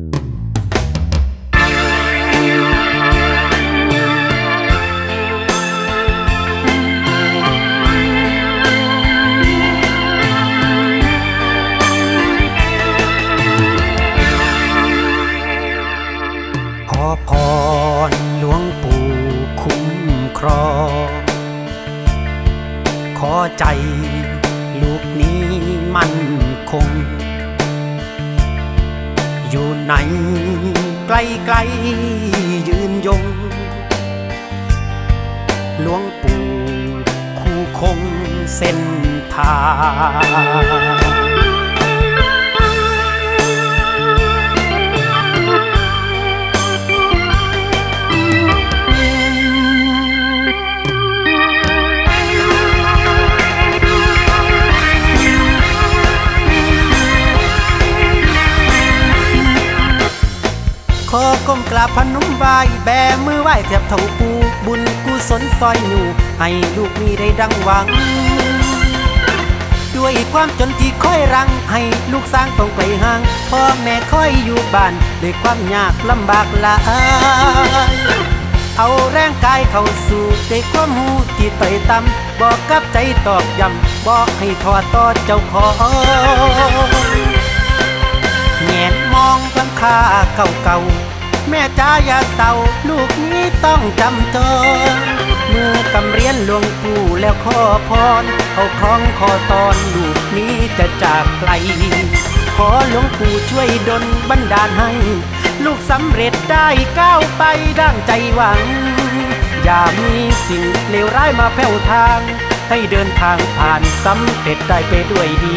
ขอพรหลวงปู่คุ้มครอง ขอใจลูกนี้มั่นคง อยู่ไหนไกลไกลยืนยง หลวงปู่คู่คงเส้นทาง ก้มกราบพนมไหวแบมือไหวแทบเท่าปูบุญกุศลซอยอยู่ ให้ลูกมีได้ดังหวัง ด้วยความจนที่ค่อยรัง ให้ลูกสร้างต้องไปห่างพ่อแม่ค่อยอยู่บ้านด้วยความยากลำบากหลายเอาแรงกายเข้าสู่ด้วยความหูที่ต่อยต่ำบอกกับใจตอกย้ำบอกให้ทอดต่อเจ้าของแงนมองหลังค่าเก่าๆ แม่จ้าอย่าเศร้าลูกนี้ต้องจำจนมือกำเรียนหลวงปู่แล้วขอพรเอาคล้องคอตอนลูกนี้จะจากไกล ขอหลวงปู่ช่วยดลบันดาลให้ ลูกสำเร็จได้ก้าวไปดั่งใจหวัง อย่ามีสิ่งเลวร้ายมาแผ่วทาง ให้เดินทางผ่านสำเร็จได้ไปด้วยดี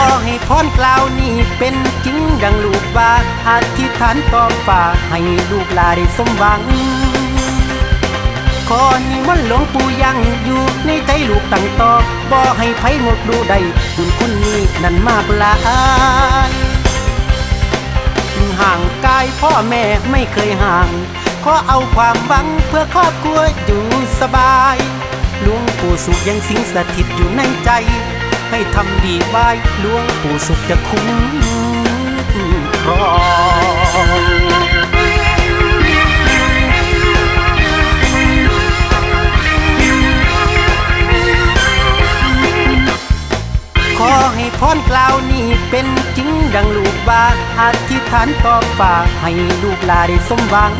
อให้พรกล่าวนี้เป็นจริงดังลูกว่าอธิษฐานต่อฟ้าให้ลูกหลานได้สมหวัง ขอนิมนต์หลวงปู่ยังอยู่ในใจลูกตั้งต่อบ่ให้ไผหมดดูใดบุญคุณนี้นั้นมากหลายห่างกายพ่อแม่ไม่เคยห่าง ขอเอาความหวังเพื่อครอบครัวอยู่สบายหลวงปู่สุขยังสิงสถิตอยู่ในใจ ให้ทำดีไว้หลวงปู่สุขจะคุ้มครองขอให้พรกล่าวนี้เป็นจริงดังลูกว่าอธิษฐานต่อฟ้าให้ลูกหลานได้สมหวัง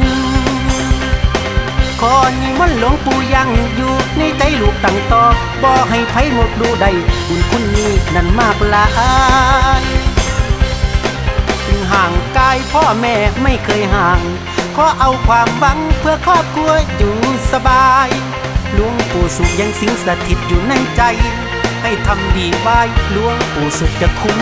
ขอนิมนต์หลวงปู่ยังอยู่ในใจลูกตั้งต่อบ่ ให้ไผหมดดูใดบุญคุณนี้นั้นมากหลายถึงห่างกายพ่อแม่ไม่เคยห่าง ขอเอาความหวังเพื่อครอบครัวอยู่สบายหลวงปู่สุขยังสิงสถิตอยู่ในใจ ให้ทำดีไว้หลวงปู่สุขจะคุ้ม